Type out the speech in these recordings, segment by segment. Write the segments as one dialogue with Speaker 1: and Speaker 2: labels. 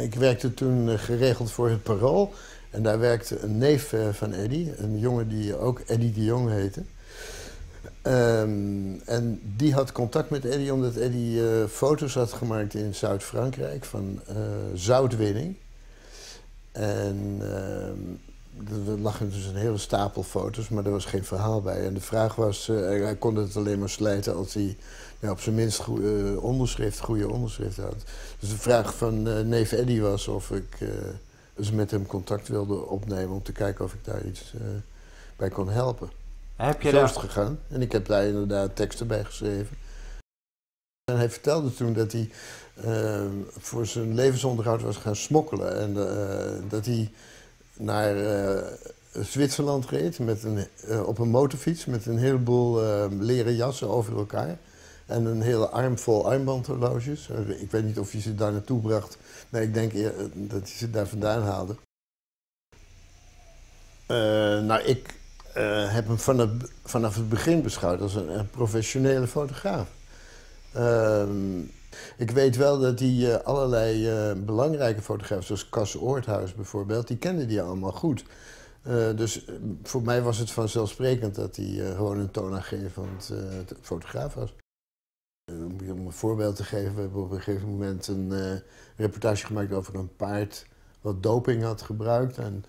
Speaker 1: Ik werkte toen eh, geregeld voor het Parool. En daar werkte een neef eh, van Eddy, een jongen die ook Eddy de Jong heette. Ehm, en die had contact met Eddy omdat Eddy eh, foto's had gemaakt in Zuid-Frankrijk van zoutwinning. En ehm, er lag dus een hele stapel foto's, maar er was geen verhaal bij. En de vraag was, eh, hij kon het alleen maar slijten als hij ja, op zijn minst goede onderschrift, goede onderschrift had. Dus de vraag van eh, neef Eddy was of ik eh, eens met hem contact wilde opnemen om te kijken of ik daar iets eh, bij kon helpen.
Speaker 2: Heb je
Speaker 1: Zo is
Speaker 2: daar...
Speaker 1: het gegaan. En ik heb daar inderdaad teksten bij geschreven. En hij vertelde toen dat hij eh, voor zijn levensonderhoud was gaan smokkelen. En eh, dat hij naar eh, Zwitserland reed met een, eh, op een motorfiets met een heleboel eh, leren jassen over elkaar. En een hele arm vol armbandhorloges. Ik weet niet of hij ze daar naartoe bracht. Nee, ik denk dat hij ze daar vandaan haalde. Nou, ik heb hem vanaf, vanaf het begin beschouwd als een, een professionele fotograaf. Ehm, ik weet wel dat hij eh, allerlei eh, belangrijke fotografen, zoals Cas Oorthuis bijvoorbeeld, die kende die allemaal goed. Eh, dus voor mij was het vanzelfsprekend dat hij gewoon een toonaangevend fotograaf was. Om een voorbeeld te geven, we hebben op een gegeven moment een reportage gemaakt over een paard wat doping had gebruikt. En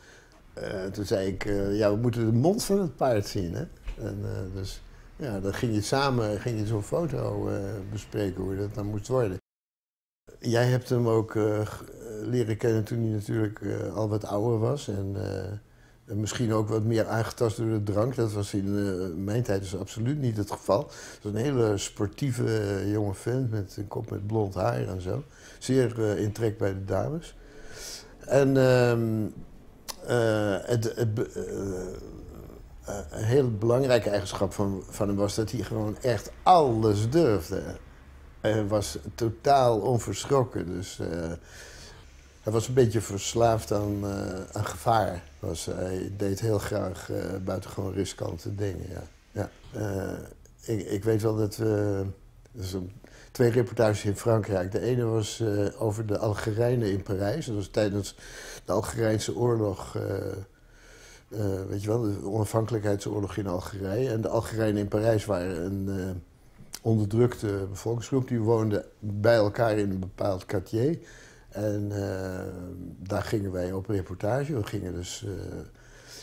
Speaker 1: toen zei ik, ja, we moeten de mond van het paard zien. Hè? En, dus ja, dan ging je samen ging je zo'n foto eh, bespreken hoe dat dan moest worden. Jij hebt hem ook eh, eh, leren kennen toen hij natuurlijk al wat ouder was. En, en misschien ook wat meer aangetast door de drank. Dat was in mijn tijd dus absoluut niet het geval. Het was een hele sportieve jonge vent met een kop met blond haar en zo. Zeer in trek bij de dames. En ehm, eh, het, het, eh, een heel belangrijke eigenschap van, van hem was dat hij gewoon echt alles durfde. Hij was totaal onverschrokken. Dus eh, hij was een beetje verslaafd aan, eh, aan gevaar. Was, hij deed heel graag buitengewoon riskante dingen. Ja. Ja. Ik, ik weet wel dat we. Twee reportages in Frankrijk. De ene was over de Algerijnen in Parijs. Dat was tijdens de Algerijnse oorlog. Eh, weet je wel, de onafhankelijkheidsoorlog in Algerije. En de Algerijnen in Parijs waren een eh, onderdrukte bevolkingsgroep. Die woonden bij elkaar in een bepaald quartier. En eh, daar gingen wij op reportage. We gingen dus.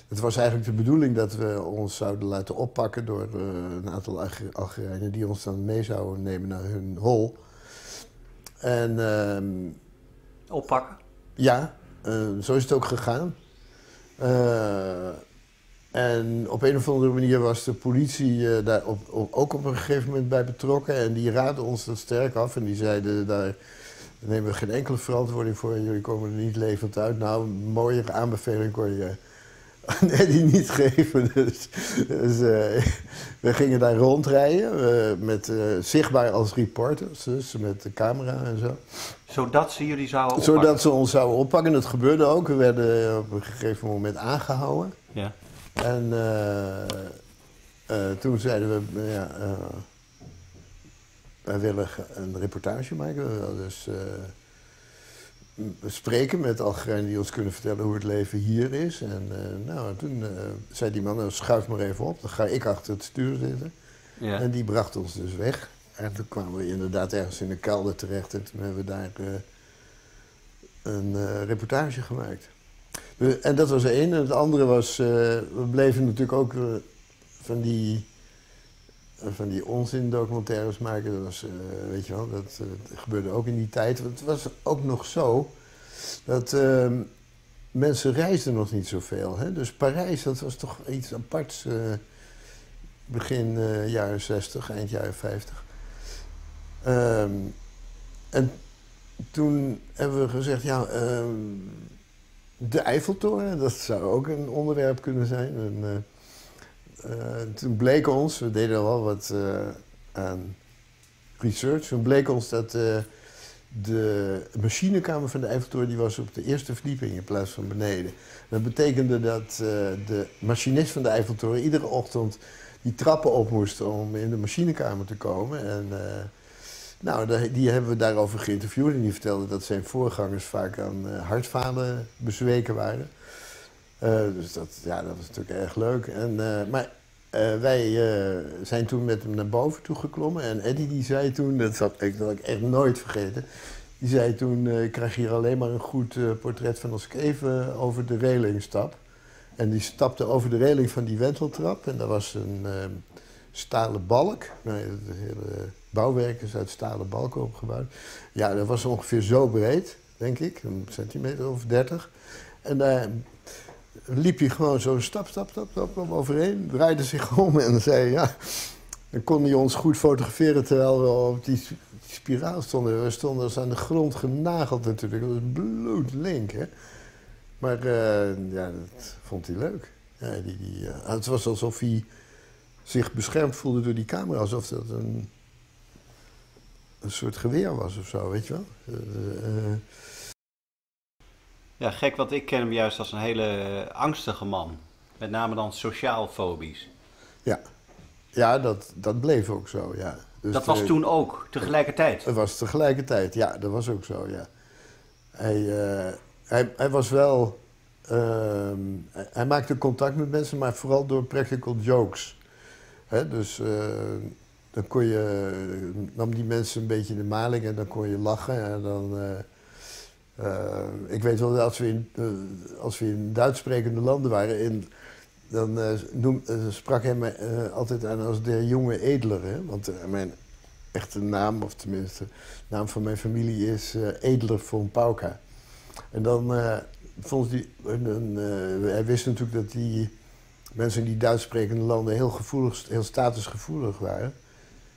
Speaker 1: het was eigenlijk de bedoeling dat we ons zouden laten oppakken door een aantal Alge- Algerijnen die ons dan mee zouden nemen naar hun hol. En ehm,
Speaker 2: Oppakken?
Speaker 1: ja, zo is het ook gegaan. Eh, en op een of andere manier was de politie eh, daar op, ook op een gegeven moment bij betrokken. En die raadden ons dat sterk af. En die zeiden, daar nemen we geen enkele verantwoording voor. Jullie komen er niet levend uit. Nou, een mooiere aanbeveling kon je aan Eddie niet geven. Dus, dus eh, we gingen daar rondrijden. eh, met, eh, zichtbaar als reporters, dus met de camera en zo.
Speaker 2: Zodat ze jullie zouden oppakken?
Speaker 1: Zodat ze ons zouden oppakken. Dat gebeurde ook. We werden op een gegeven moment aangehouden.
Speaker 2: Ja.
Speaker 1: En toen zeiden we, nou ja, wij willen een reportage maken. We willen dus spreken met Algerijnen die ons kunnen vertellen hoe het leven hier is. En eh, nou, toen eh, zei die man, nou, schuif maar even op. Dan ga ik achter het stuur zitten.
Speaker 2: ja.
Speaker 1: En die bracht ons dus weg. En toen kwamen we inderdaad ergens in de kelder terecht en toen hebben we daar eh, een reportage gemaakt. En dat was één. En het andere was, we bleven natuurlijk ook van die, van die onzin documentaires maken. Dat was, eh, weet je wel, dat eh, gebeurde ook in die tijd. Want het was ook nog zo dat eh, mensen reisden nog niet zoveel. Hè? Dus Parijs, dat was toch iets aparts. eh, begin jaren 60, eind jaren 50. Ehm, en toen hebben we gezegd, ja, ehm, de Eiffeltoren, dat zou ook een onderwerp kunnen zijn. Toen bleek ons, we deden al wel wat eh, aan research, toen bleek ons dat eh, de machinekamer van de Eiffeltoren die was op de eerste verdieping in plaats van beneden. Dat betekende dat eh, de machinist van de Eiffeltoren iedere ochtend die trappen op moest om in de machinekamer te komen. En eh, Nou, die hebben we daarover geïnterviewd en die vertelde dat zijn voorgangers vaak aan hartfalen bezweken waren. Dus dat, ja, dat was natuurlijk erg leuk. En, maar wij zijn toen met hem naar boven toe geklommen en Eddie die zei toen, dat, zat, dat had ik echt nooit vergeten, die zei toen, ik krijg hier alleen maar een goed portret van als ik even over de reling stap. En die stapte over de reling van die wenteltrap en daar was een stalen balk. Nou, de hele bouwwerk is uit stalen balken opgebouwd. Ja, dat was ongeveer zo breed, denk ik, een centimeter of dertig. En daar liep hij gewoon zo stap, stap, stap, stap overheen, draaide zich om en zei ja. Dan kon hij ons goed fotograferen terwijl we op die, spiraal stonden. We stonden dus aan de grond genageld natuurlijk. Dat was bloedlink, hè. Maar uh, ja, dat vond hij leuk. Ja, die, die, uh, het was alsof hij zich beschermd voelde door die camera. Alsof dat een, een soort geweer was of zo, weet je wel. Uh,
Speaker 2: ja, gek, want ik ken hem juist als een hele angstige man. Met name dan sociaal fobisch.
Speaker 1: Ja, ja dat, dat bleef ook zo, ja.
Speaker 2: Dus dat was toen ook, tegelijkertijd?
Speaker 1: Het was tegelijkertijd, ja, dat was ook zo, ja. Hij, uh, hij, hij was wel... Uh, hij maakte contact met mensen, maar vooral door practical jokes dus uh, dan kon je, nam die mensen een beetje de maling en dan kon je lachen. En dan, ik weet wel, als we in, als we in Duits sprekende landen waren, dan noem, sprak hij me altijd aan als de jonge edele. Hè? Want mijn echte naam, of tenminste de naam van mijn familie, is Edler von Pauka. En dan vond hij, hij wist natuurlijk dat hij mensen in die Duits sprekende landen heel gevoelig, heel statusgevoelig waren.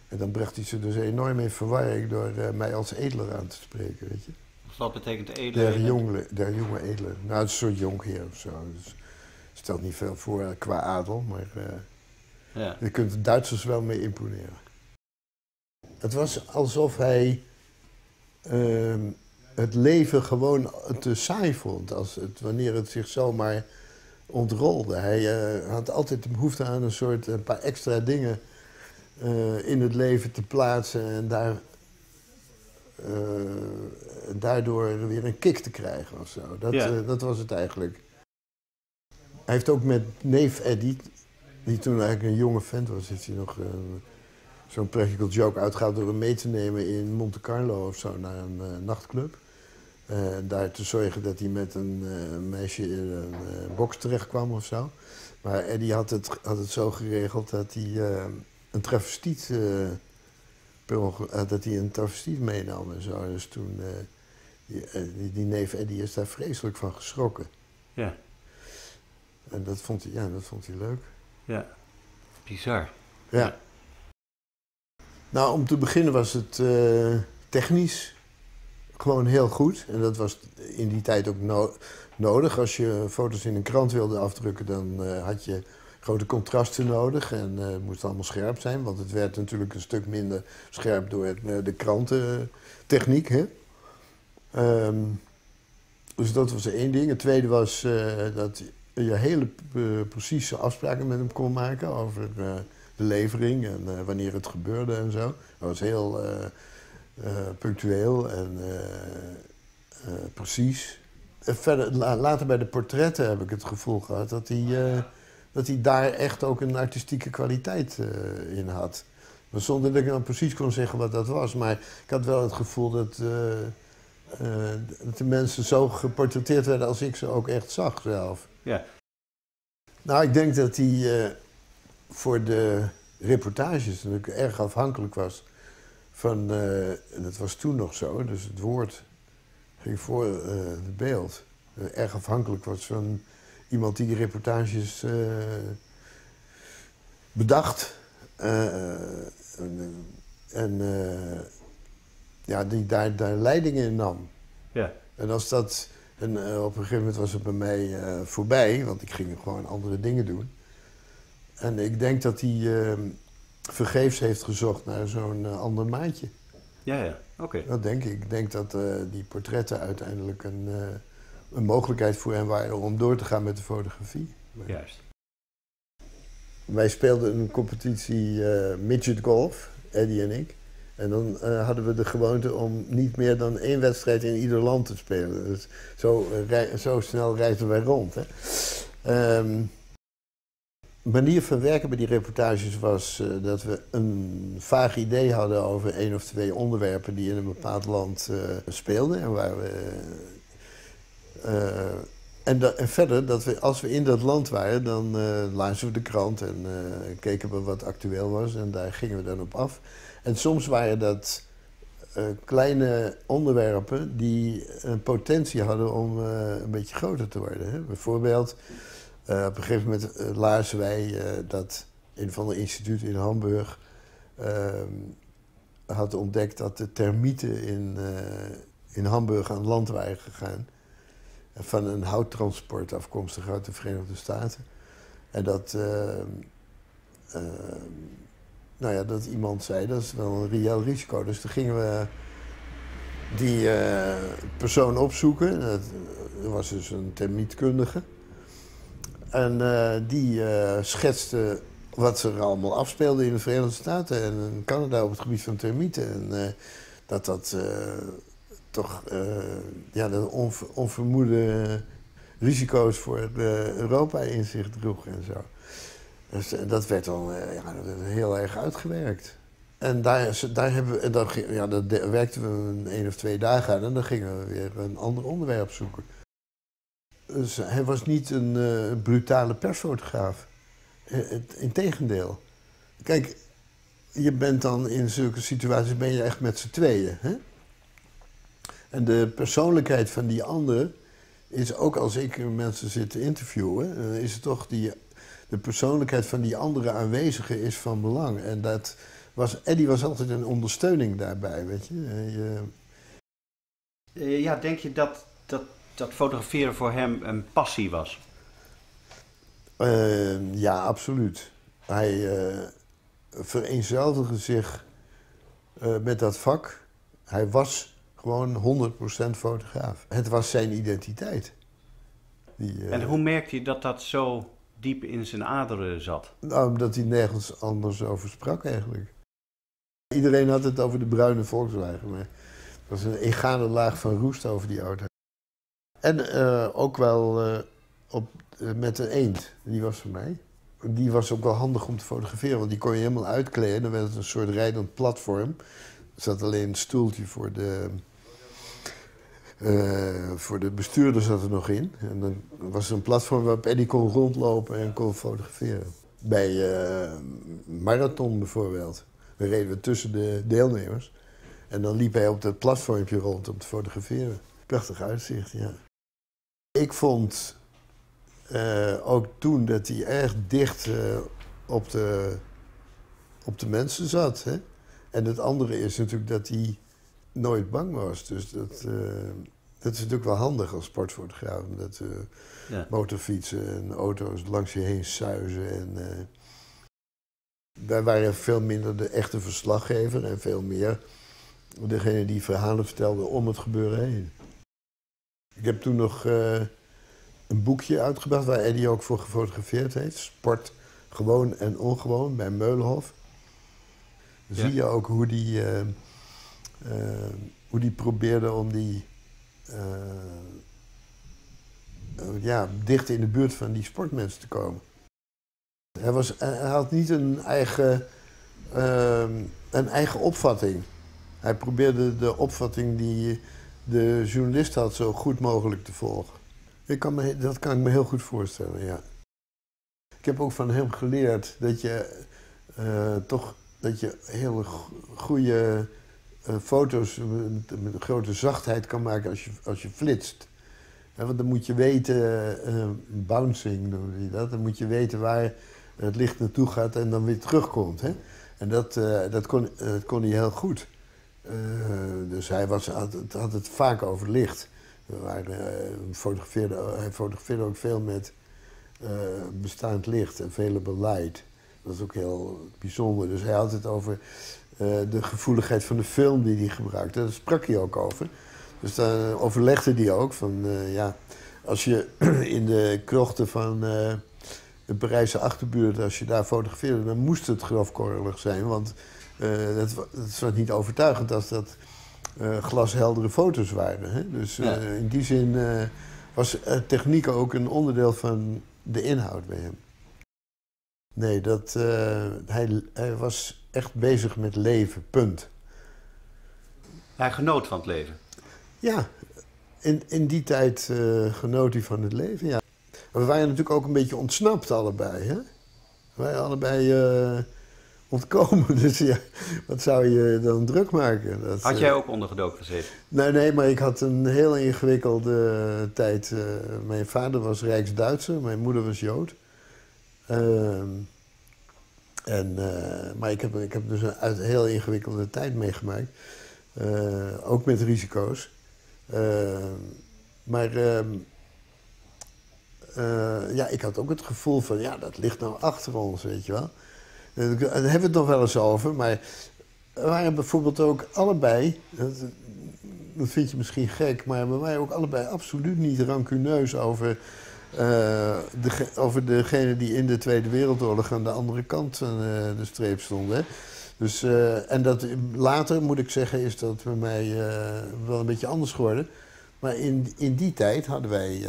Speaker 1: En dan bracht hij ze dus enorm in verwarring door mij als edler aan te spreken, weet je.
Speaker 2: Wat betekent edler?
Speaker 1: Der jonge, der jonge edler. Nou, het is een soort jonkheer of zo. Dus stelt niet veel voor uh, qua adel, maar uh, ja. je kunt de Duitsers wel mee imponeren. Het was alsof hij ehm, het leven gewoon te saai vond. Als het, wanneer het zich zomaar ontrolde. Hij uh, had altijd de behoefte aan een soort een paar extra dingen in het leven te plaatsen en daar, uh, daardoor weer een kick te krijgen of zo. Dat, ja. dat was het eigenlijk. Hij heeft ook met neef Eddie, die toen eigenlijk een jonge vent was, heeft hij nog zo'n practical joke uitgehaald door hem mee te nemen in Monte Carlo of zo naar een nachtclub. Uh, daar te zorgen dat hij met een meisje in een box terecht kwam of zo. Maar Eddie had het, had het zo geregeld dat hij een travestiet, dat hij een travestiet meenam en zo. Dus toen, die, die, die, neef Eddie is daar vreselijk van geschrokken.
Speaker 2: Ja.
Speaker 1: En dat vond hij, ja, dat vond hij leuk.
Speaker 2: Ja, bizar.
Speaker 1: Ja. Nou, om te beginnen was het technisch gewoon heel goed. En dat was in die tijd ook nodig. Als je foto's in een krant wilde afdrukken, dan uh, had je grote contrasten nodig. En uh, het moest allemaal scherp zijn, want het werd natuurlijk een stuk minder scherp door het, uh, de krantentechniek. Hè? Um, dus dat was één ding. Het tweede was dat je hele precieze afspraken met hem kon maken over de levering en wanneer het gebeurde en zo. Dat was heel punctueel en precies. verder, later bij de portretten heb ik het gevoel gehad dat hij, dat hij daar echt ook een artistieke kwaliteit in had. Maar zonder dat ik dan precies kon zeggen wat dat was. Maar ik had wel het gevoel dat, dat de mensen zo geportretteerd werden als ik ze ook echt zag zelf.
Speaker 2: Ja.
Speaker 1: Nou, ik denk dat hij voor de reportages natuurlijk erg afhankelijk was van, uh, dat was toen nog zo, dus het woord ging voor het beeld. Erg afhankelijk was van iemand die reportages bedacht. en, en ja, die daar, daar leidingen in nam.
Speaker 2: Ja.
Speaker 1: En als dat. En op een gegeven moment was het bij mij voorbij, want ik ging gewoon andere dingen doen. En ik denk dat hij vergeefs heeft gezocht naar zo'n ander maatje.
Speaker 2: Ja, ja, oké.
Speaker 1: Dat denk ik. Ik denk dat uh, die portretten uiteindelijk een, uh, een mogelijkheid voor hem waren om door te gaan met de fotografie.
Speaker 2: Juist.
Speaker 1: Wij speelden een competitie midget golf, Eddie en ik. En dan eh, hadden we de gewoonte om niet meer dan één wedstrijd in ieder land te spelen. Dus zo, uh, zo snel reisden wij rond. Hè. Ehm, manier van werken bij die reportages was uh, dat we een vaag idee hadden over één of twee onderwerpen die in een bepaald land speelden. En waar we. En, da, en, verder, dat we, als we in dat land waren, dan uh, lazen we de krant en uh, keken we wat actueel was en daar gingen we dan op af. En soms waren dat kleine onderwerpen die een potentie hadden om een beetje groter te worden. Hè? Bijvoorbeeld, op een gegeven moment lazen wij dat een van de instituten in Hamburg ehm, had ontdekt dat de termieten in, in Hamburg aan land waren gegaan van een houttransport afkomstig uit de Verenigde Staten. En dat, uh, uh, nou ja, dat iemand zei, dat is wel een reëel risico. Dus toen gingen we die uh, persoon opzoeken. Dat was dus een termietkundige. En die schetste wat er allemaal afspeelde in de Verenigde Staten en in Canada op het gebied van termieten. En dat dat toch uh, ja, de onvermoede risico's voor Europa in zich droeg en zo. Dus eh, dat werd dan ja, heel erg uitgewerkt. En daar, daar, hebben we, dan, ja, dat werkten we een, een of twee dagen aan en dan gingen we weer een ander onderwerp zoeken. Dus hij was niet een brutale persfotograaf. Integendeel. Kijk, je bent dan in zulke situaties ben je echt met z'n tweeën. Hè? En de persoonlijkheid van die andere is ook als ik mensen zit te interviewen, is het toch die, de persoonlijkheid van die andere aanwezige is van belang. En dat was, Eddie was altijd een ondersteuning daarbij, weet je. je...
Speaker 2: Eh, ja, denk je dat, dat, dat fotograferen voor hem een passie was?
Speaker 1: Uh, ja, absoluut. Hij uh, vereenzelvigde zich uh, met dat vak. Hij was gewoon 100% fotograaf. Het was zijn identiteit.
Speaker 2: Die, uh... En hoe merkte je dat dat zo diep in zijn aderen zat?
Speaker 1: Nou, omdat hij nergens anders over sprak eigenlijk. Iedereen had het over de bruine Volkswagen, maar er was een egale laag van roest over die auto. En uh, ook wel uh, op, met een eend, die was voor mij. Die was ook wel handig om te fotograferen, want die kon je helemaal uitkleden. Dan werd het een soort rijdend platform. Er zat alleen een stoeltje voor de, voor de bestuurder zat er nog in. En dan was er een platform waarop Eddie kon rondlopen en kon fotograferen. Bij uh, marathon bijvoorbeeld. Dan reden we tussen de deelnemers. En dan liep hij op dat platformpje rond om te fotograferen. Prachtig uitzicht, ja. Ik vond uh, ook toen dat hij erg dicht op, de, op de mensen zat. Hè? En het andere is natuurlijk dat hij nooit bang was. Dus dat, uh, dat is natuurlijk wel handig als sportfotograaf. Dat uh, ja. motorfietsen en auto's langs je heen suizen. En, uh, wij waren veel minder de echte verslaggever en veel meer degene die verhalen vertelde om het gebeuren heen. Ik heb toen nog een boekje uitgebracht waar Eddie ook voor gefotografeerd heeft. Sport gewoon en ongewoon bij Meulenhof. Ja. zie je ook hoe die uh, hoe die probeerde om die uh, ja, dicht in de buurt van die sportmensen te komen. Hij, was, had niet een eigen, een eigen opvatting. Hij probeerde de opvatting die de journalist had zo goed mogelijk te volgen. Ik kan me, dat kan ik me heel goed voorstellen, ja. Ik heb ook van hem geleerd dat je toch dat je hele goede uh, foto's met, met, grote zachtheid kan maken als je, als je flitst. want dan moet je weten, uh, bouncing noemen dat, dan moet je weten waar het licht naartoe gaat en dan weer terugkomt. Hè? En dat, uh, dat, kon, dat kon hij heel goed. dus hij was, had, had, het vaak over licht. Fotografeerde, hij fotografeerde ook veel met bestaand licht, available light. Dat is ook heel bijzonder. Dus hij had het over de gevoeligheid van de film die hij gebruikte. Daar sprak hij ook over. Dus daar overlegde hij ook van, uh, ja, als je in de krochten van de Parijse achterbuurt, als je daar fotografeerde, dan moest het grofkorrelig zijn, want uh, dat, dat was niet overtuigend als dat uh, glasheldere foto's waren. Hè? Dus uh, in die zin was techniek ook een onderdeel van de inhoud bij hem. Nee, dat, hij, hij was echt bezig met leven, punt.
Speaker 2: Hij genoot van het leven?
Speaker 1: Ja, in, in die tijd genoot hij van het leven, ja. we waren natuurlijk ook een beetje ontsnapt allebei, hè. Wij allebei ontkomen. Dus ja, wat zou je dan druk maken?
Speaker 2: Dat, had jij eh, ook ondergedoken gezeten?
Speaker 1: Nee, nee, maar ik had een heel ingewikkelde tijd. Uh, mijn vader was Rijks-Duitser, mijn moeder was Jood. Uh, en, uh, maar ik heb, dus een, heel ingewikkelde tijd meegemaakt. ook met risico's. Ehm, maar ehm, ja, ik had ook het gevoel van, ja, dat ligt nou achter ons, weet je wel. Daar hebben we het nog wel eens over, maar we waren bijvoorbeeld ook allebei, dat, vind je misschien gek, maar we waren ook allebei absoluut niet rancuneus over, de, over degene die in de Tweede Wereldoorlog aan de andere kant van uh, de streep stonden. Dus, uh, en dat, later, moet ik zeggen, is dat bij mij wel een beetje anders geworden. Maar in, in die tijd hadden wij,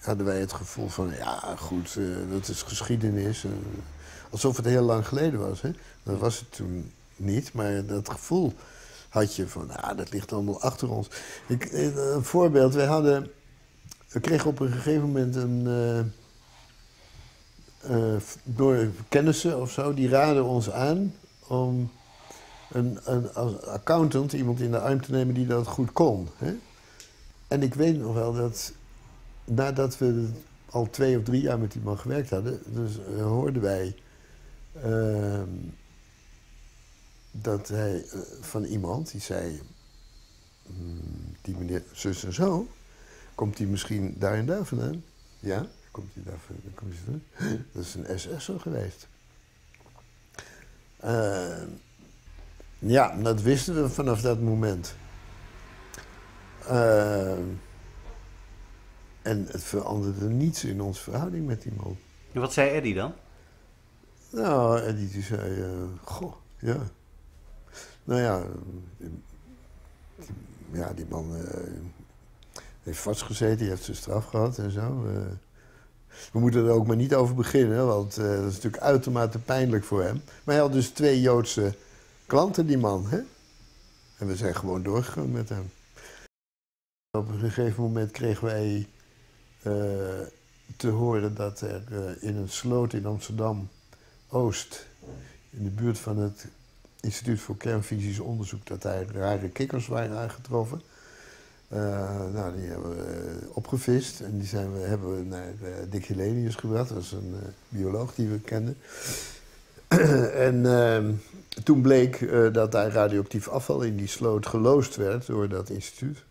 Speaker 1: hadden wij het gevoel van, ja goed, dat is geschiedenis. Alsof het heel lang geleden was. Hè? Dat was het toen niet, maar dat gevoel had je van, ah, dat ligt allemaal achter ons. Ik, eh, een voorbeeld, wij hadden, we kregen op een gegeven moment een, uh, uh, door kennissen of zo, die raden ons aan om een, een accountant, iemand in de arm te nemen die dat goed kon. Hè? En ik weet nog wel dat nadat we al twee of drie jaar met die man gewerkt hadden, dus hoorden wij Ehm, dat hij eh, van iemand die zei: hmm, Die meneer, zus en zo, komt hij misschien daar en daar vandaan? Ja, komt hij daar vandaan? Komt hij? Dat is een SS'er geweest. Uh, ja, dat wisten we vanaf dat moment. Uh, en het veranderde niets in onze verhouding met die man.
Speaker 2: En wat zei Eddie dan?
Speaker 1: Nou, Eddie die zei, uh, goh, ja. Nou ja, die, ja, die man uh, heeft vastgezeten, die heeft zijn straf gehad en zo. Uh, we moeten er ook maar niet over beginnen, want dat is natuurlijk uitermate pijnlijk voor hem. Maar hij had dus twee Joodse klanten, die man, hè? En we zijn gewoon doorgegaan met hem. Op een gegeven moment kregen wij te horen dat er in een sloot in Amsterdam Oost, in de buurt van het Instituut voor Kernfysisch Onderzoek, dat daar rare kikkers waren aangetroffen. Uh, nou, die hebben we uh, opgevist en die zijn we, hebben we naar uh, Dick Helenius gebracht. Dat is een bioloog die we kenden. en ehm, toen bleek dat daar radioactief afval in die sloot geloosd werd door dat instituut.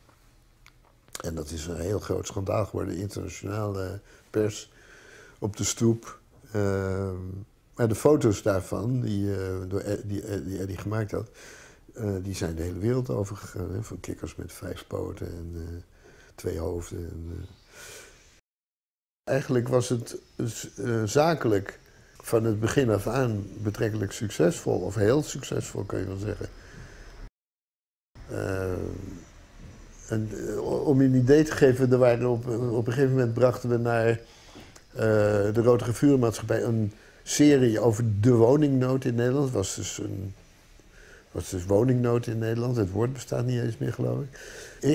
Speaker 1: En dat is een heel groot schandaal geworden, internationale pers, op de stoep. Ehm, maar de foto's daarvan, die, uh, door, die, uh, die Eddie gemaakt had, uh, die zijn de hele wereld overgegaan. Hè? Van kikkers met vijf poten en twee hoofden. En, Eigenlijk was het zakelijk van het begin af aan betrekkelijk succesvol, of heel succesvol kun je wel zeggen. en, om je een idee te geven, er waren op, op een gegeven moment brachten we naar de Rode Vuurmaatschappij een serie over de woningnood in Nederland. Het was dus, een, was dus woningnood in Nederland. Het woord bestaat niet eens meer, geloof ik.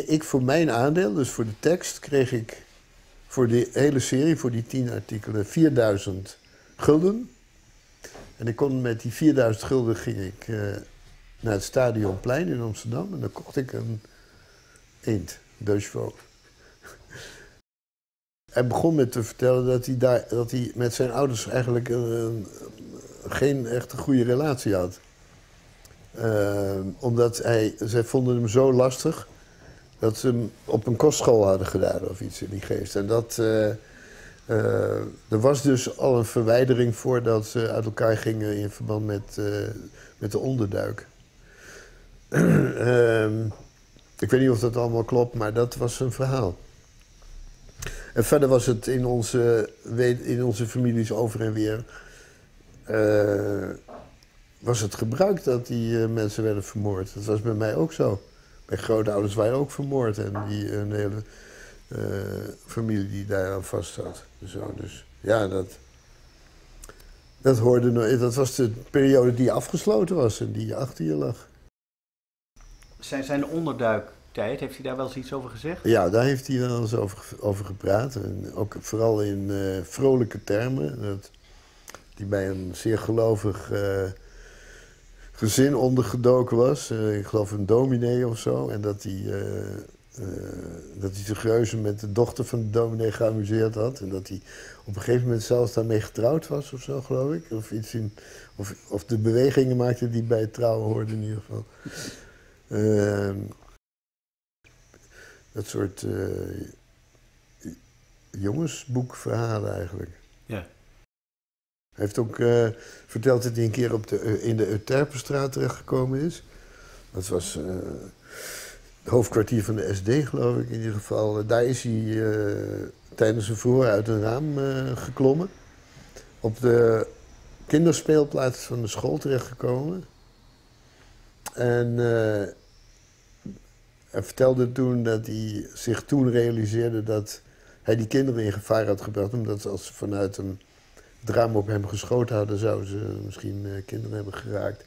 Speaker 1: Ik voor mijn aandeel, dus voor de tekst, kreeg ik voor die hele serie, voor die tien artikelen, 4000 gulden. En ik kon met die 4000 gulden ging ik uh, naar het Stadionplein in Amsterdam en dan kocht ik een eend, deux hij begon met te vertellen dat hij, daar, dat hij met zijn ouders eigenlijk geen echt goede relatie had. Uh, omdat hij, zij vonden hem zo lastig dat ze hem op een kostschool hadden gedaan of iets in die geest. En dat, uh, er was dus al een verwijdering voordat ze uit elkaar gingen in verband met, met de onderduik. Ehm, ik weet niet of dat allemaal klopt, maar dat was een verhaal. En verder was het in onze, in onze families over en weer. Was het gebruik dat die eh, mensen werden vermoord. Dat was bij mij ook zo. Mijn grootouders waren ook vermoord en die, een hele eh, familie die daar aan vast zat. Zo, dus ja, dat, dat hoorde. Dat was de periode die afgesloten was en die achter je lag.
Speaker 2: Zijn, zijn onderduiktijd, heeft hij daar wel eens iets over gezegd?
Speaker 1: Ja, daar heeft hij wel eens over, over gepraat. En ook vooral in eh, vrolijke termen. Dat die bij een zeer gelovig eh, gezin ondergedoken was. Eh, ik geloof een dominee of zo. En dat hij, dat hij zich reuze met de dochter van de dominee geamuseerd had. En dat hij op een gegeven moment zelfs daarmee getrouwd was of zo, geloof ik. Of, iets in, of, of de bewegingen maakte die bij het trouwen hoorden in ieder geval. Ehm, dat soort jongensboekverhalen eigenlijk. Hij heeft ook uh, verteld dat hij een keer op de, in de Euterpenstraat terechtgekomen is. Dat was uh, het hoofdkwartier van de SD, geloof ik in ieder geval. Daar is hij tijdens een verhoor uit een raam geklommen. Op de kinderspeelplaats van de school terechtgekomen. En hij vertelde toen dat hij zich toen realiseerde dat hij die kinderen in gevaar had gebracht. Omdat als ze vanuit een drama op hem geschoten hadden, zouden ze misschien uh, kinderen hebben geraakt.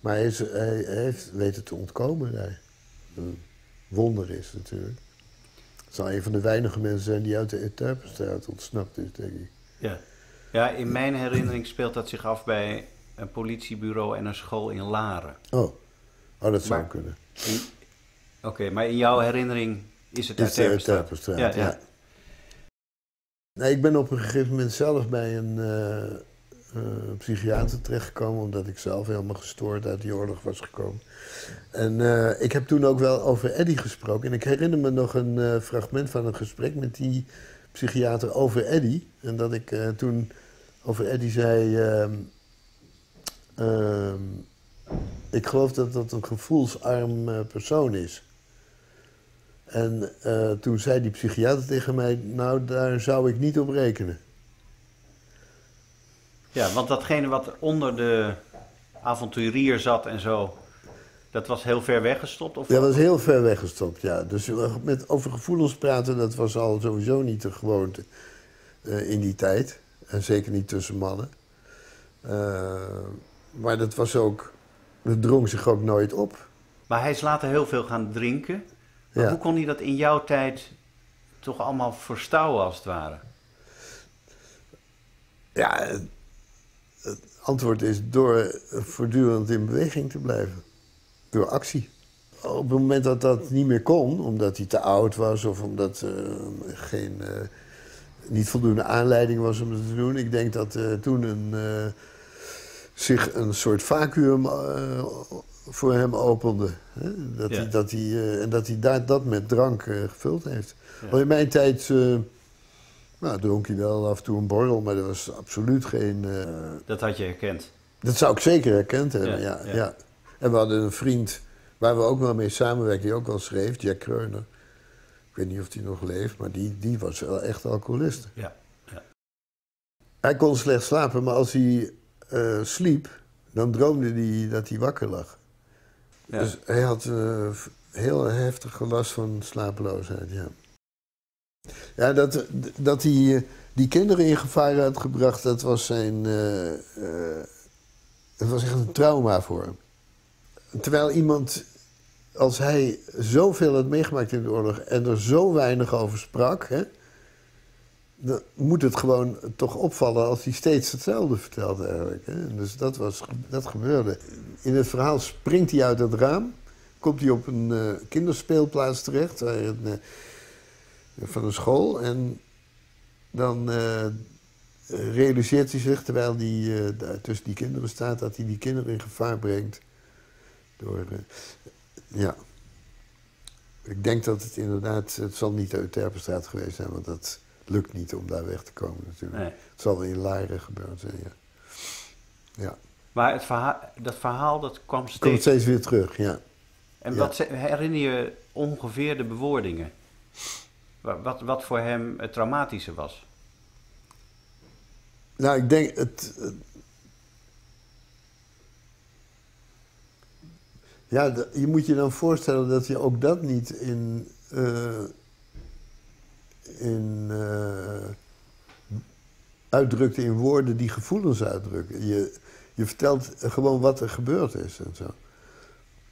Speaker 1: Maar hij, is, hij, hij, heeft weten te ontkomen daar. Een wonder is natuurlijk. Het zal een van de weinige mensen zijn die uit de Eterpenstraat ontsnapt is, denk ik.
Speaker 2: Ja. ja, in mijn herinnering speelt dat zich af bij een politiebureau en een school in Laren.
Speaker 1: Oh, oh dat zou kunnen.
Speaker 2: Oké, maar in jouw herinnering is het
Speaker 1: uit Terpenstraat? Ja, ja. Nee, ik ben op een gegeven moment zelf bij een uh, uh, psychiater terechtgekomen... omdat ik zelf helemaal gestoord uit die oorlog was gekomen. En uh, ik heb toen ook wel over Eddie gesproken. En ik herinner me nog een fragment van een gesprek met die psychiater over Eddie. En dat ik toen over Eddie zei... Ehm, ehm, ik geloof dat dat een gevoelsarm persoon is. En uh, toen zei die psychiater tegen mij, nou daar zou ik niet op rekenen.
Speaker 2: Ja, want datgene wat onder de avonturier zat en zo, dat was heel ver weggestopt? Of
Speaker 1: ja, dat was heel ver weggestopt, ja. Dus met, over gevoelens praten, dat was al sowieso niet de gewoonte uh, in die tijd. En zeker niet tussen mannen. maar dat was ook dat drong zich ook nooit op.
Speaker 2: Maar hij is later heel veel gaan drinken. Maar hoe kon hij dat in jouw tijd toch allemaal verstouwen als het ware?
Speaker 1: Ja, het antwoord is door voortdurend in beweging te blijven. Door actie. Op het moment dat dat niet meer kon, omdat hij te oud was of omdat er uh, geen, uh, niet voldoende aanleiding was om het te doen. Ik denk dat uh, toen een eh, zich een soort vacuüm uh, voor hem opende. Hè? Dat hij, dat hij, uh, en dat hij daar, dat met drank uh, gevuld heeft. Ja. Want in mijn tijd nou, dronk hij wel af en toe een borrel, maar dat was absoluut geen...
Speaker 2: dat had je herkend?
Speaker 1: Dat zou ik zeker herkend hebben, ja, ja, ja. En we hadden een vriend waar we ook wel mee samenwerken, die ook wel schreef, Jack Kreuner. Ik weet niet of hij nog leeft, maar die, die was wel echt alcoholist.
Speaker 2: Ja. ja.
Speaker 1: Hij kon slecht slapen, maar als hij uh, sliep, dan droomde hij dat hij wakker lag. Dus hij had uh, heel heftige last van slapeloosheid, ja. Ja, dat, dat hij eh, die kinderen in gevaar had gebracht, dat was zijn... Uh, dat was echt een trauma voor hem. Terwijl iemand als hij zoveel had meegemaakt in de oorlog en er zo weinig over sprak... Hè, dan moet het gewoon toch opvallen als hij steeds hetzelfde vertelt eigenlijk. Hè? Dus dat, was, dat gebeurde. In het verhaal springt hij uit het raam, komt hij op een uh, kinderspeelplaats terecht een, uh, van een school en dan realiseert hij zich, terwijl hij tussen die kinderen staat, dat hij die kinderen in gevaar brengt. Door, ja. Ik denk dat het inderdaad, het zal niet de Euterpenstraat geweest zijn, want dat lukt niet om daar weg te komen natuurlijk. Nee. Het zal in Laren gebeurd zijn, ja. ja.
Speaker 2: Maar het verhaal, dat verhaal dat kwam steeds...
Speaker 1: Komt steeds weer terug, ja.
Speaker 2: En ja. wat herinner je ongeveer de bewoordingen? Wat, wat voor hem het traumatische was?
Speaker 1: Nou, ik denk het, Ja, je moet je dan voorstellen dat je ook dat niet in. eh, in eh, uitdrukte in woorden die gevoelens uitdrukken. Je, je vertelt gewoon wat er gebeurd is en zo.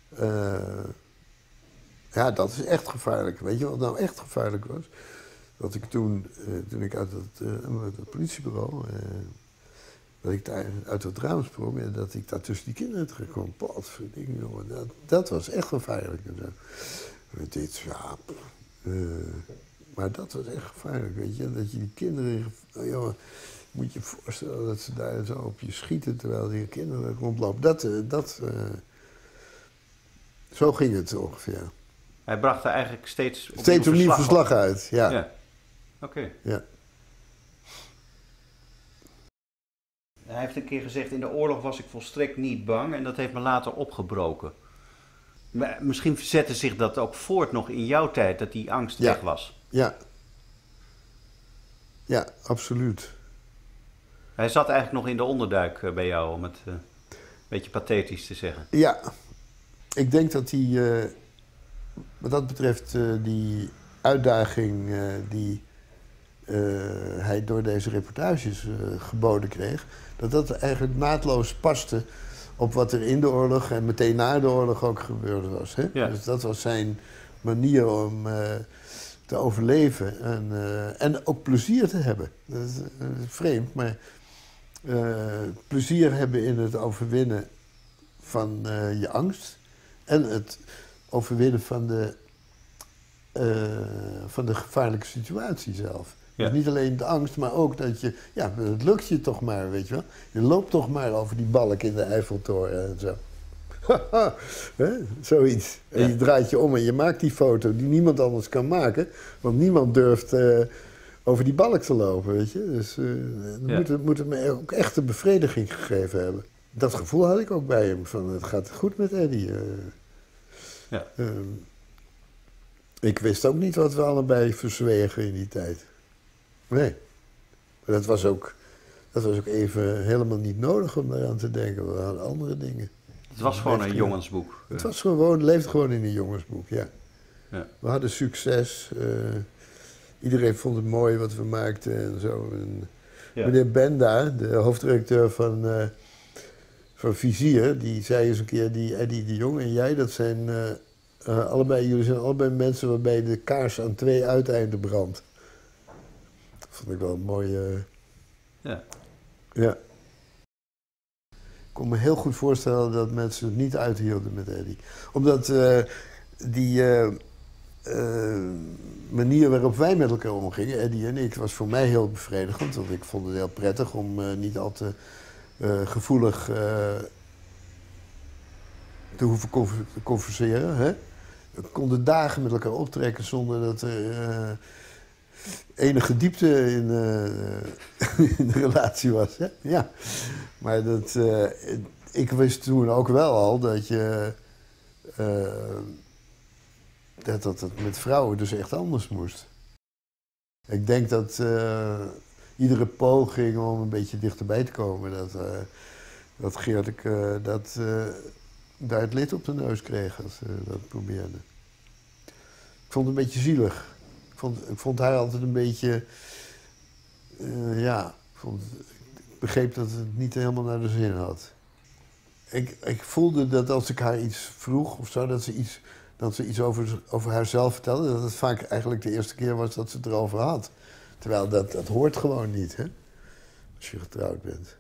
Speaker 1: Eh, ja, dat is echt gevaarlijk. Weet je wat nou echt gevaarlijk was? Dat ik toen, eh, toen ik uit het, het politiebureau, dat ik daar uit het raam sprong en dat ik daar tussen die kinderen terecht kwam. Potverding, jongen, dat, dat was echt gevaarlijk. En zo. Dit, ja, maar dat was echt gevaarlijk, weet je. Dat je die kinderen, oh, jongen, moet je je voorstellen dat ze daar zo op je schieten terwijl die kinderen rondlopen. Dat, eh, dat, eh, zo ging het ongeveer.
Speaker 2: Hij bracht er eigenlijk steeds opnieuw
Speaker 1: Steeds opnieuw
Speaker 2: op.
Speaker 1: verslag uit, ja.
Speaker 2: Ja. Oké.
Speaker 1: ja.
Speaker 2: Hij heeft een keer gezegd, in de oorlog was ik volstrekt niet bang en dat heeft me later opgebroken. Maar misschien zette zich dat ook voort nog in jouw tijd, dat die angst
Speaker 1: Ja.
Speaker 2: weg was.
Speaker 1: Ja. Ja, absoluut.
Speaker 2: Hij zat eigenlijk nog in de onderduik eh, bij jou, om het eh, een beetje pathetisch te zeggen.
Speaker 1: Ja, ik denk dat die, eh, wat dat betreft, die uitdaging die hij door deze reportages geboden kreeg, dat dat eigenlijk naadloos paste op wat er in de oorlog en meteen na de oorlog ook gebeurd was. Hè?
Speaker 2: Ja.
Speaker 1: Dus dat was zijn manier om te overleven en, eh, en ook plezier te hebben. Dat is eh, vreemd, maar eh, plezier hebben in het overwinnen van je angst en het overwinnen van de, van de gevaarlijke situatie zelf.
Speaker 2: Ja.
Speaker 1: Dus niet alleen de angst, maar ook dat je, ja, het lukt je toch maar, weet je wel. Je loopt toch maar over die balk in de Eiffeltoren en zo. Hè? Zoiets. En je draait je om en je maakt die foto die niemand anders kan maken, want niemand durft eh, over die balk te lopen, weet je. Dus het
Speaker 2: Ja.
Speaker 1: moet, het moet hem ook echt een bevrediging gegeven hebben. Dat gevoel had ik ook bij hem, van het gaat goed met Eddie. eh.
Speaker 2: Ja.
Speaker 1: Ehm, ik wist ook niet wat we allebei verzwegen in die tijd. Nee. Maar dat was ook, dat was ook even helemaal niet nodig om daaraan te denken. We hadden andere dingen.
Speaker 2: Het was gewoon een jongensboek.
Speaker 1: Het was gewoon, leefde gewoon in een jongensboek, ja.
Speaker 2: Ja.
Speaker 1: We hadden succes. eh, iedereen vond het mooi wat we maakten en zo. En
Speaker 2: Ja.
Speaker 1: Meneer Benda, de hoofdredacteur van, eh, van Vizier, die zei eens een keer, die Eddie de Jong en jij, dat zijn eh, eh, allebei, jullie zijn allebei mensen waarbij de kaars aan twee uiteinden brandt. Dat vond ik wel een mooie.
Speaker 2: Ja.
Speaker 1: Ja. Kon me heel goed voorstellen dat mensen het niet uithielden met Eddie. Omdat eh, die eh, eh, manier waarop wij met elkaar omgingen, Eddie en ik, was voor mij heel bevredigend. Want ik vond het heel prettig om niet al te gevoelig te hoeven converseren. Hè? We konden dagen met elkaar optrekken zonder dat er enige diepte in, eh, in de relatie was. Hè? Ja. Maar dat, eh, ik wist toen ook wel al dat je. eh, dat, dat het met vrouwen dus echt anders moest. Ik denk dat iedere poging om een beetje dichterbij te komen, dat, dat Geert ik, dat, daar het lid op de neus kreeg dat probeerde. Ik vond het een beetje zielig. Ik vond, haar altijd een beetje. eh, ja, ik, vond, ik begreep dat het niet helemaal naar de zin had. Ik, ik voelde dat als ik haar iets vroeg of zo, dat ze iets, dat ze iets over, over haarzelf vertelde, dat het vaak eigenlijk de eerste keer was dat ze het erover had. Terwijl dat, dat hoort gewoon niet, hè? Als je getrouwd bent.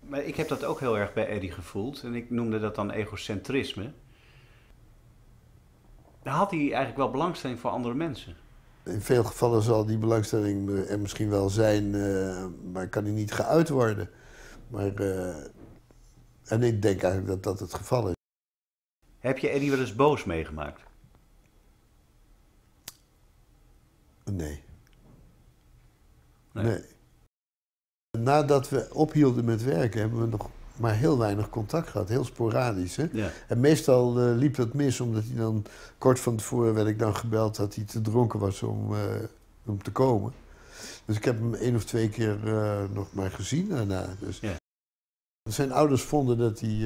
Speaker 2: Maar ik heb dat ook heel erg bij Eddie gevoeld. En ik noemde dat dan egocentrisme. Had hij eigenlijk wel belangstelling voor andere mensen.
Speaker 1: In veel gevallen zal die belangstelling er misschien wel zijn, eh, maar kan die niet geuit worden. Maar, eh, en ik denk eigenlijk dat dat het geval is.
Speaker 2: Heb je Eddie wel eens boos meegemaakt?
Speaker 1: Nee.
Speaker 2: Nee.
Speaker 1: nee. Nadat we ophielden met werken, hebben we nog maar heel weinig contact gehad. Heel sporadisch. Hè?
Speaker 2: Ja.
Speaker 1: En meestal eh, liep dat mis, omdat hij dan kort van tevoren werd ik dan gebeld dat hij te dronken was om, eh, om te komen. Dus ik heb hem één of twee keer eh, nog maar gezien daarna. Dus
Speaker 2: Ja.
Speaker 1: Zijn ouders vonden dat hij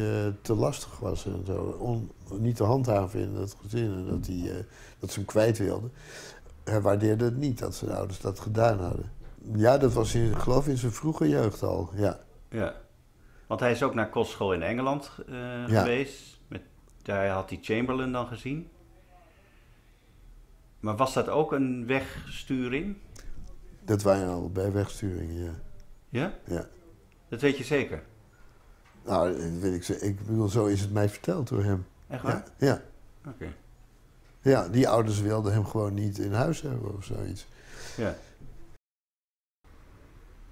Speaker 1: te lastig was en zo. On, niet te handhaven in het gezin en dat, hij, dat ze hem kwijt wilden. Hij waardeerde het niet dat zijn ouders dat gedaan hadden. Ja, dat was in, geloof in zijn vroege jeugd al, ja.
Speaker 2: Ja, want hij is ook naar kostschool in Engeland uh, ja. geweest. Met, daar had hij Chamberlain dan gezien. Maar was dat ook een wegsturing?
Speaker 1: Dat waren al bij wegsturingen, ja.
Speaker 2: Ja?
Speaker 1: Ja.
Speaker 2: Dat weet je zeker?
Speaker 1: Nou, dat weet ik. Ik bedoel, zo is het mij verteld door hem.
Speaker 2: Echt waar?
Speaker 1: Ja. ja.
Speaker 2: Oké.
Speaker 1: Ja, die ouders wilden hem gewoon niet in huis hebben of zoiets.
Speaker 2: Ja.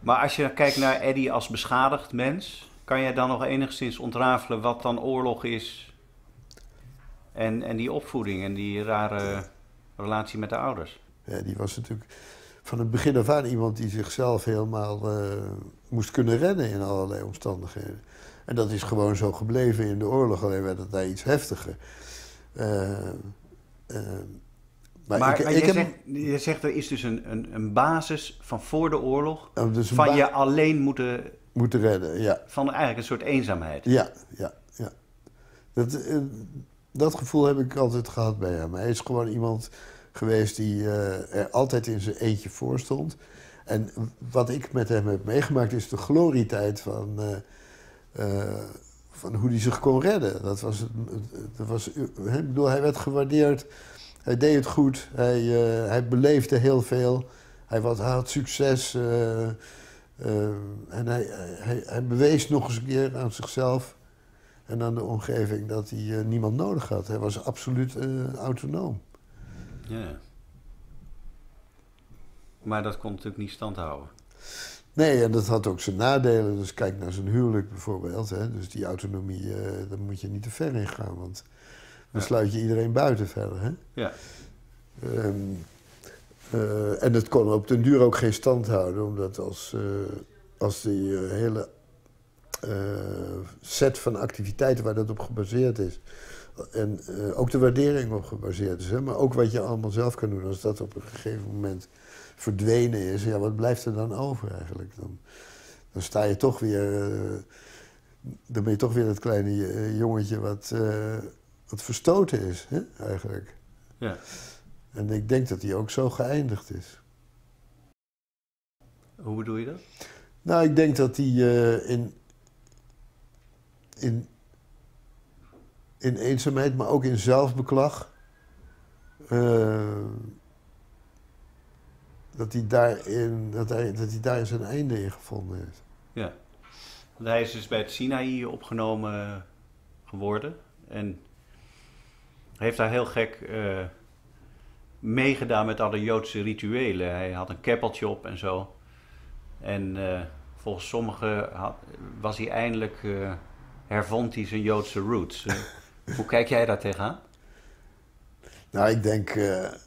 Speaker 2: Maar als je kijkt naar Eddie als beschadigd mens, kan je dan nog enigszins ontrafelen wat dan oorlog is en, en die opvoeding en die rare relatie met de ouders?
Speaker 1: Ja, die was natuurlijk van het begin af aan iemand die zichzelf helemaal uh, moest kunnen redden in allerlei omstandigheden. En dat is gewoon zo gebleven in de oorlog, alleen werd het daar iets heftiger. Uh,
Speaker 2: uh, maar, maar, ik, maar ik je, heb... zegt, je, zegt, er is dus een, een, een basis van voor de oorlog, oh, dus van je alleen moeten...
Speaker 1: Moeten redden, ja.
Speaker 2: Van eigenlijk een soort eenzaamheid.
Speaker 1: Ja, ja, ja. Dat, dat gevoel heb ik altijd gehad bij hem. Hij is gewoon iemand geweest die uh, er altijd in zijn eentje voor stond. En wat ik met hem heb meegemaakt is de glorietijd van, uh, uh, van hoe hij zich kon redden. Dat was, dat was, ik bedoel, hij werd gewaardeerd, hij deed het goed, hij, hij beleefde heel veel, hij, was, hij had succes. En hij, hij, hij bewees nog eens een keer aan zichzelf en aan de omgeving dat hij niemand nodig had. Hij was absoluut autonoom.
Speaker 2: Ja. Maar dat kon natuurlijk niet stand houden.
Speaker 1: Nee, en dat had ook zijn nadelen. Dus kijk naar zijn huwelijk bijvoorbeeld. Hè. Dus die autonomie, uh, daar moet je niet te ver in gaan. Want dan sluit je iedereen buiten verder. Hè?
Speaker 2: Ja.
Speaker 1: Um, uh, en het kon op den duur ook geen stand houden. Omdat als, uh, als die hele set van activiteiten waar dat op gebaseerd is en ook de waardering op gebaseerd is. Hè? Maar ook wat je allemaal zelf kan doen. Als dat op een gegeven moment verdwenen is, ja, wat blijft er dan over eigenlijk? Dan, dan sta je toch weer. Dan ben je toch weer dat kleine jongetje wat, wat verstoten is, hè? eigenlijk.
Speaker 2: Ja.
Speaker 1: En ik denk dat hij ook zo geëindigd is.
Speaker 2: Hoe bedoel je dat?
Speaker 1: Nou, ik denk dat hij in, in in eenzaamheid, maar ook in zelfbeklag. Uh, dat, hij daarin, dat, hij, dat hij daar zijn einde in gevonden heeft.
Speaker 2: Ja. hij is dus bij het Sinaï opgenomen geworden. En heeft daar heel gek uh, meegedaan met alle Joodse rituelen. Hij had een keppeltje op en zo. En uh, volgens sommigen had, was hij eindelijk, hervond hij zijn Joodse roots. Hoe kijk jij daar tegenaan?
Speaker 1: Nou, ik denk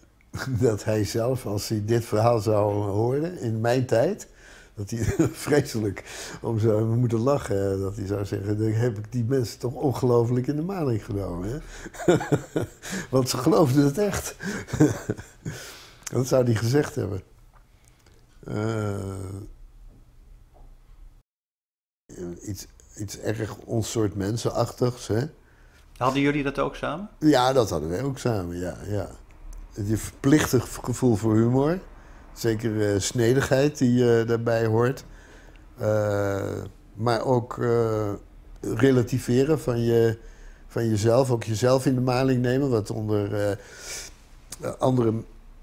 Speaker 1: dat hij zelf, als hij dit verhaal zou horen in mijn tijd, dat hij vreselijk om zou moeten lachen. Dat hij zou zeggen: dan heb ik die mensen toch ongelooflijk in de maling genomen. Hè? Want ze geloofden het echt. dat zou hij gezegd hebben. Uh, iets, iets erg ons soort mensenachtigs, hè?
Speaker 2: Hadden jullie dat ook samen?
Speaker 1: Ja, dat hadden wij ook samen, ja. ja. Het verplichte gevoel voor humor. Zeker uh, snedigheid die uh, daarbij hoort. Uh, maar ook relativeren van, je, van jezelf. Ook jezelf in de maling nemen. Wat onder andere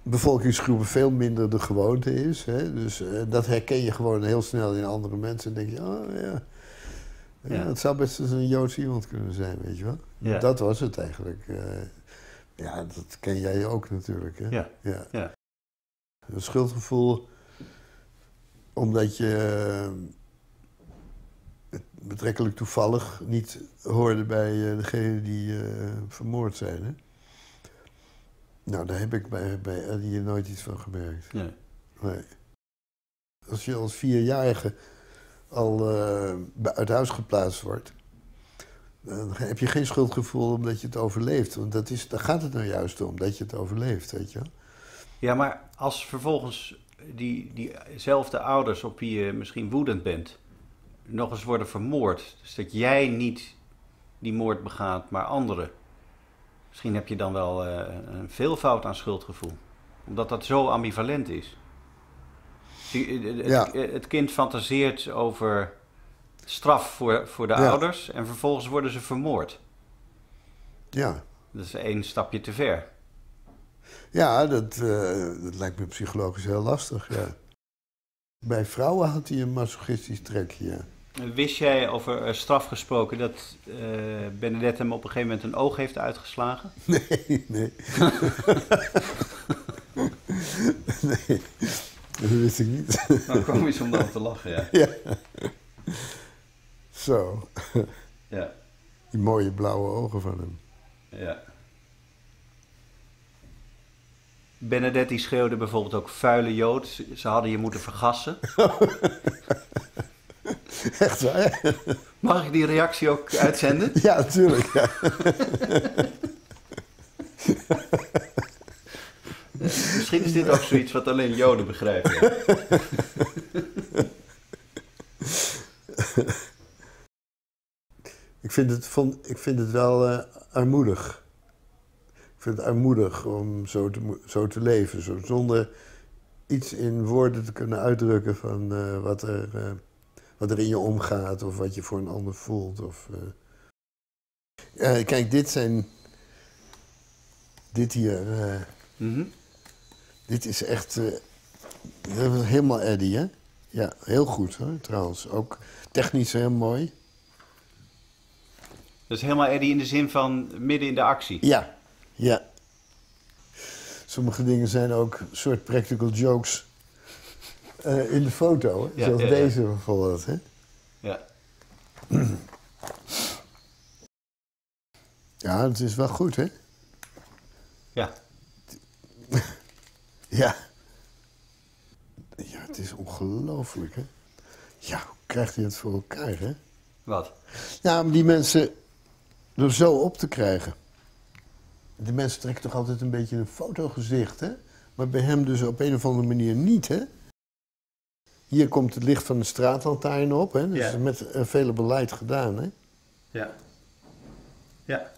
Speaker 1: bevolkingsgroepen veel minder de gewoonte is. Hè? Dus dat herken je gewoon heel snel in andere mensen. En denk je, oh ja, ja, het zou best eens een Joods iemand kunnen zijn, weet je wel. Ja. Dat was het eigenlijk. Uh, ja, dat ken jij ook natuurlijk. Hè?
Speaker 2: Ja. ja.
Speaker 1: Een schuldgevoel, omdat je uh, betrekkelijk toevallig niet hoorde bij uh, degene die vermoord zijn. Hè? Nou, daar heb ik bij, bij Eddie nooit iets van gemerkt.
Speaker 2: Nee.
Speaker 1: nee. Als je als vierjarige al uh, uit huis geplaatst wordt, dan heb je geen schuldgevoel omdat je het overleeft. Want dat is, daar gaat het nou juist om, dat je het overleeft, weet je
Speaker 2: Ja, maar als vervolgens die, diezelfde ouders op wie je misschien woedend bent, nog eens worden vermoord. Dus dat jij niet die moord begaat, maar anderen. Misschien heb je dan wel eh, een veelvoud aan schuldgevoel. Omdat dat zo ambivalent is. Zie, het,
Speaker 1: Ja.
Speaker 2: het kind fantaseert over straf voor, voor de
Speaker 1: Ja.
Speaker 2: ouders en vervolgens worden ze vermoord.
Speaker 1: Ja,
Speaker 2: Dat is één stapje te ver.
Speaker 1: Ja dat, eh, dat lijkt me psychologisch heel lastig, ja. Bij vrouwen had hij een masochistisch trekje, ja.
Speaker 2: Wist jij over eh, straf gesproken dat Benedette hem op een gegeven moment een oog heeft uitgeslagen?
Speaker 1: Nee, nee. nee, dat wist ik niet.
Speaker 2: Nou, komisch om dan te lachen, ja.
Speaker 1: ja. Zo,
Speaker 2: Ja,
Speaker 1: die mooie blauwe ogen van hem.
Speaker 2: ja. Benedette die schreeuwde bijvoorbeeld ook vuile jood. Ze hadden je moeten vergassen.
Speaker 1: Echt waar?
Speaker 2: Mag ik die reactie ook uitzenden?
Speaker 1: Ja, natuurlijk. Ja.
Speaker 2: Misschien is dit ook zoiets wat alleen joden begrijpen. ja.
Speaker 1: Ik, vind het, vond, ik vind het wel eh, armoedig. Ik vind het armoedig om zo te, zo te leven. Zo, zonder iets in woorden te kunnen uitdrukken van eh, wat, er, eh, wat er in je omgaat. Of wat je voor een ander voelt. Of, eh. Kijk, dit zijn... Dit hier...
Speaker 2: Mhm.
Speaker 1: Dit is echt dat was helemaal Eddie, hè? Ja, heel goed hoor, trouwens. Ook technisch heel mooi.
Speaker 2: Dat is helemaal Eddie in de zin van midden in de actie.
Speaker 1: Ja, ja. Sommige dingen zijn ook een soort practical jokes eh, in de foto. Hè?
Speaker 2: Ja,
Speaker 1: Zoals
Speaker 2: ja.
Speaker 1: deze bijvoorbeeld. Hè?
Speaker 2: Ja.
Speaker 1: Ja, het is wel goed, hè?
Speaker 2: ja.
Speaker 1: Ja. Ja, het is ongelooflijk, hè? Ja, hoe krijgt hij het voor elkaar, hè?
Speaker 2: Wat?
Speaker 1: Ja, om die mensen er zo op te krijgen. De mensen trekken toch altijd een beetje een fotogezicht, hè? Maar bij hem dus op een of andere manier niet, hè? Hier komt het licht van de straatlantaarn op, hè?
Speaker 2: Ja.
Speaker 1: is met eh, vele beleid gedaan, hè?
Speaker 2: Ja. Ja.